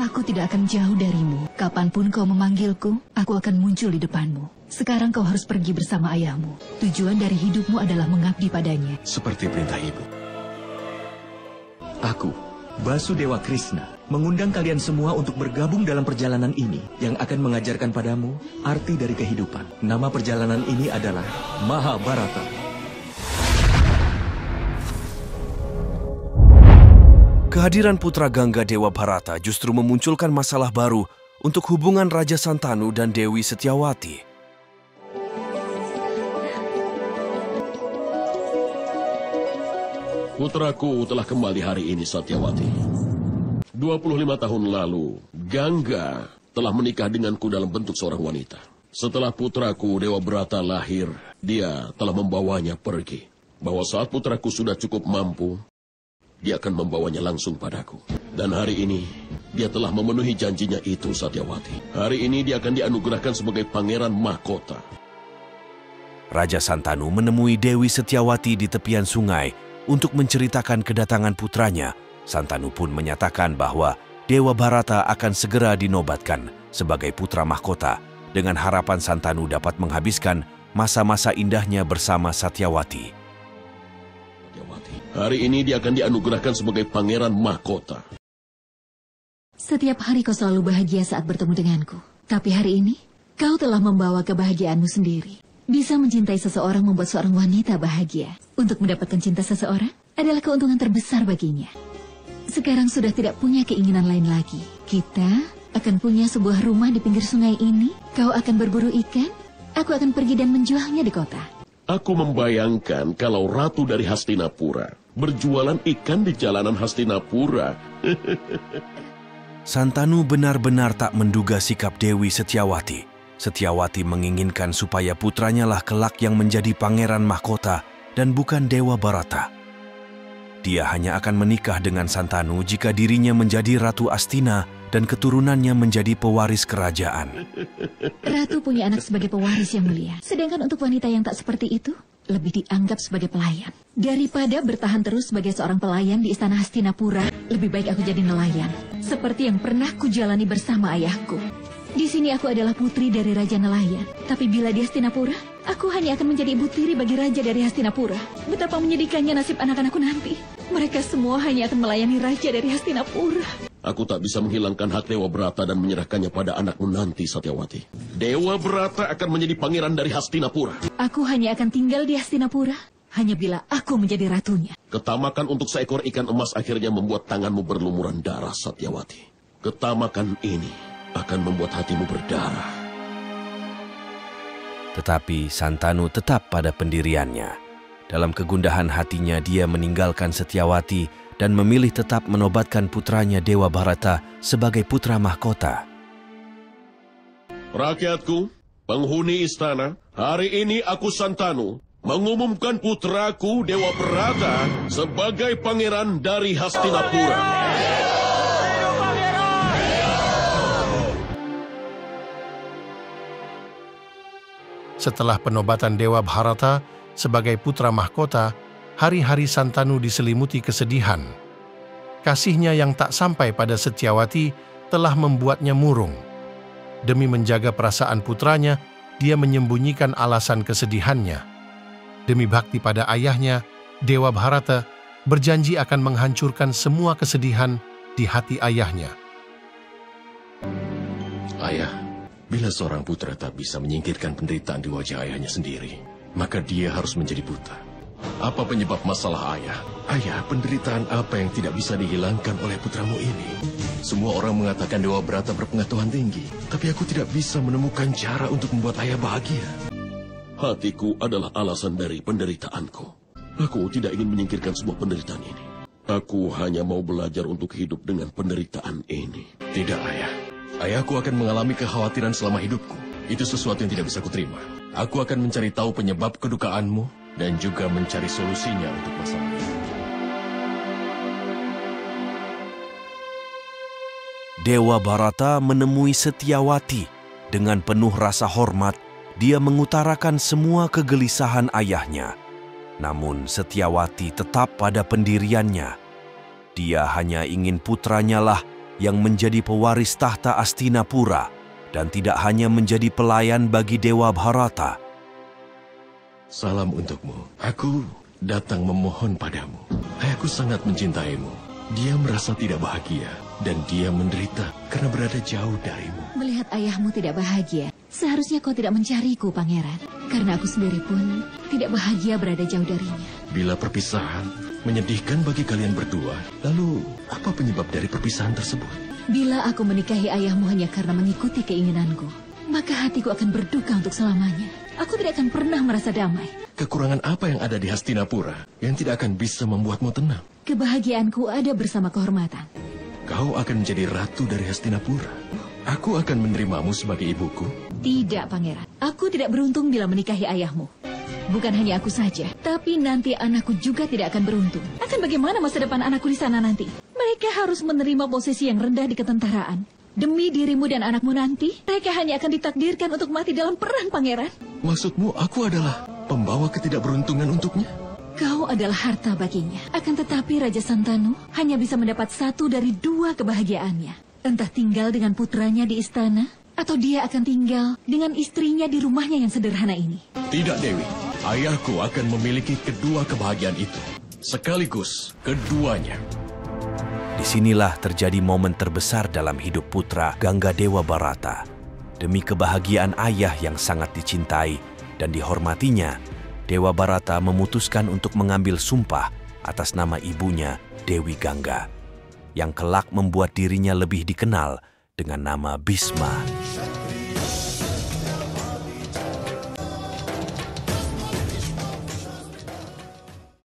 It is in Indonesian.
Aku tidak akan jauh darimu. Kapan pun kau memanggilku, aku akan muncul di depanmu. Sekarang kau harus pergi bersama ayahmu. Tujuan dari hidupmu adalah mengabdi padanya. Seperti perintah ibu. Aku, Basudewa Krishna, mengundang kalian semua untuk bergabung dalam perjalanan ini yang akan mengajarkan padamu arti dari kehidupan. Nama perjalanan ini adalah Mahabharata. Kehadiran putra Gangga Dewa Bharata justru memunculkan masalah baru untuk hubungan Raja Santanu dan Dewi Setiawati. Putraku telah kembali hari ini, Satyawati. 25 tahun lalu, Gangga telah menikah denganku dalam bentuk seorang wanita. Setelah putraku Dewa Brata lahir, dia telah membawanya pergi. Bahwa saat putraku sudah cukup mampu, dia akan membawanya langsung padaku. Dan hari ini, dia telah memenuhi janjinya itu, Satyawati. Hari ini dia akan dianugerahkan sebagai pangeran mahkota. Raja Santanu menemui Dewi Setiawati di tepian sungai untuk menceritakan kedatangan putranya. Santanu pun menyatakan bahwa Dewa Barata akan segera dinobatkan sebagai putra mahkota dengan harapan Santanu dapat menghabiskan masa-masa indahnya bersama Satyawati. Hari ini dia akan dianugerahkan sebagai pangeran mahkota. Setiap hari kau selalu bahagia saat bertemu denganku. Tapi hari ini, kau telah membawa kebahagiaanmu sendiri. Bisa mencintai seseorang membuat seorang wanita bahagia. Untuk mendapatkan cinta seseorang adalah keuntungan terbesar baginya. Sekarang sudah tidak punya keinginan lain lagi. Kita akan punya sebuah rumah di pinggir sungai ini. Kau akan berburu ikan. Aku akan pergi dan menjualnya di kota. Aku membayangkan kalau ratu dari Hastinapura berjualan ikan di jalanan Hastinapura. Santanu benar-benar tak menduga sikap Dewi Setiawati. Setiawati menginginkan supaya putranya lah kelak yang menjadi pangeran mahkota dan bukan Dewa Barata. Dia hanya akan menikah dengan Santanu jika dirinya menjadi Ratu Astina dan keturunannya menjadi pewaris kerajaan. Ratu punya anak sebagai pewaris yang mulia. Sedangkan untuk wanita yang tak seperti itu, lebih dianggap sebagai pelayan. Daripada bertahan terus sebagai seorang pelayan di Istana Hastinapura, lebih baik aku jadi nelayan. Seperti yang pernah kujalani bersama ayahku. Di sini aku adalah putri dari Raja Nelayan. Tapi bila di Hastinapura, aku hanya akan menjadi ibu tiri bagi Raja dari Hastinapura. Betapa menyedihkannya nasib anak-anakku nanti. Mereka semua hanya akan melayani Raja dari Hastinapura. Aku tak bisa menghilangkan hak Dewa Brata dan menyerahkannya pada anakmu nanti, Satyawati. Dewa Brata akan menjadi pangeran dari Hastinapura. Aku hanya akan tinggal di Hastinapura hanya bila aku menjadi ratunya. Ketamakan untuk seekor ikan emas akhirnya membuat tanganmu berlumuran darah, Satyawati. Ketamakan ini akan membuat hatimu berdarah. Tetapi Santanu tetap pada pendiriannya. Dalam kegundahan hatinya dia meninggalkan Setiawati dan memilih tetap menobatkan putranya Dewa Bharata sebagai putra mahkota. Rakyatku, penghuni istana, hari ini aku Santanu mengumumkan putraku Dewa Bharata sebagai pangeran dari Hastinapura. Setelah penobatan Dewa Bharata sebagai putra mahkota, hari-hari Santanu diselimuti kesedihan. Kasihnya yang tak sampai pada Setiawati telah membuatnya murung. Demi menjaga perasaan putranya, dia menyembunyikan alasan kesedihannya. Demi bakti pada ayahnya, Dewa Bharata berjanji akan menghancurkan semua kesedihan di hati ayahnya. Ayah, Bila seorang putra tak bisa menyingkirkan penderitaan di wajah ayahnya sendiri, maka dia harus menjadi buta. Apa penyebab masalah ayah? Ayah, penderitaan apa yang tidak bisa dihilangkan oleh putramu ini? Semua orang mengatakan Dewa Brata berpengetahuan tinggi, tapi aku tidak bisa menemukan cara untuk membuat ayah bahagia. Hatiku adalah alasan dari penderitaanku. Aku tidak ingin menyingkirkan sebuah penderitaan ini. Aku hanya mau belajar untuk hidup dengan penderitaan ini. Tidak, ayah. Ayahku akan mengalami kekhawatiran selama hidupku. Itu sesuatu yang tidak bisa kuterima. Aku akan mencari tahu penyebab kedukaanmu dan juga mencari solusinya untuk masalah ini. Dewa Barata menemui Setiawati. Dengan penuh rasa hormat, dia mengutarakan semua kegelisahan ayahnya. Namun Setiawati tetap pada pendiriannya. Dia hanya ingin putranya lah yang menjadi pewaris tahta Astinapura dan tidak hanya menjadi pelayan bagi Dewa Bharata. Salam untukmu. Aku datang memohon padamu. Ayahku sangat mencintaimu. Dia merasa tidak bahagia dan dia menderita karena berada jauh darimu. Melihat ayahmu tidak bahagia, seharusnya kau tidak mencariku, pangeran. Karena aku sendiri pun tidak bahagia berada jauh darinya. Bila perpisahan menyedihkan bagi kalian berdua, lalu apa penyebab dari perpisahan tersebut? Bila aku menikahi ayahmu hanya karena mengikuti keinginanku, maka hatiku akan berduka untuk selamanya. Aku tidak akan pernah merasa damai. Kekurangan apa yang ada di Hastinapura yang tidak akan bisa membuatmu tenang? Kebahagiaanku ada bersama kehormatan. Kau akan menjadi ratu dari Hastinapura. Aku akan menerimamu sebagai ibuku. Tidak, pangeran. Aku tidak beruntung bila menikahi ayahmu. Bukan hanya aku saja, tapi nanti anakku juga tidak akan beruntung. Akan bagaimana masa depan anakku di sana nanti? Mereka harus menerima posisi yang rendah di ketentaraan. Demi dirimu dan anakmu nanti, mereka hanya akan ditakdirkan untuk mati dalam perang, pangeran. Maksudmu aku adalah pembawa ketidakberuntungan untuknya? Kau adalah harta baginya. Akan tetapi Raja Santanu hanya bisa mendapat satu dari dua kebahagiaannya. Entah tinggal dengan putranya di istana, atau dia akan tinggal dengan istrinya di rumahnya yang sederhana ini. Tidak, Dewi. Ayahku akan memiliki kedua kebahagiaan itu. Sekaligus keduanya. Di sinilah terjadi momen terbesar dalam hidup putra Gangga Dewa Barata. Demi kebahagiaan ayah yang sangat dicintai dan dihormatinya, Dewa Barata memutuskan untuk mengambil sumpah atas nama ibunya, Dewi Gangga, yang kelak membuat dirinya lebih dikenal dengan nama Bisma.